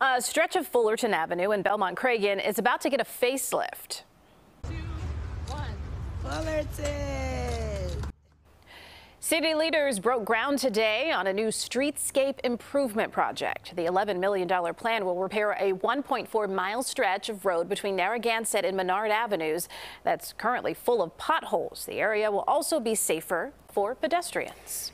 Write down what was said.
A stretch of Fullerton Avenue in Belmont Cragin is about to get a facelift. Fullerton. City leaders broke ground today on a new streetscape improvement project. The $11 million plan will repair a 1.4 mile stretch of road between Narragansett and Menard Avenues that's currently full of potholes. The area will also be safer for pedestrians.